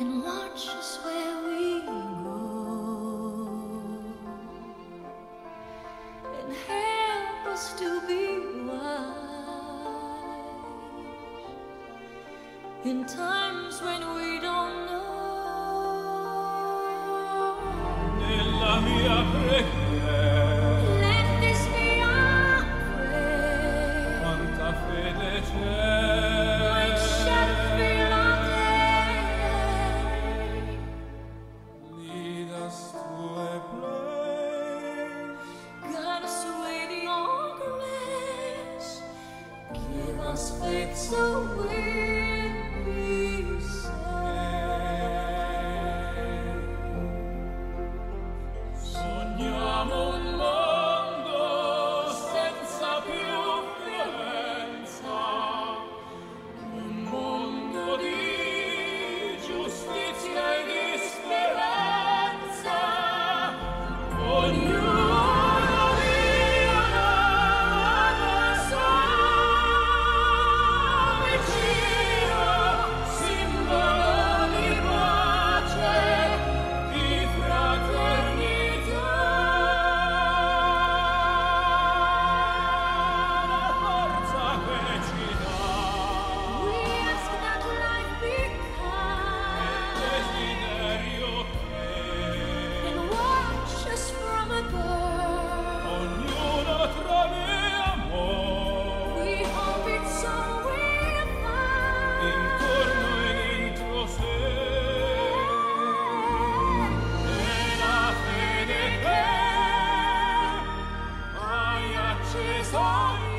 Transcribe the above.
and watch us where we go and help us to be wise in times when we don't know. fades away. song.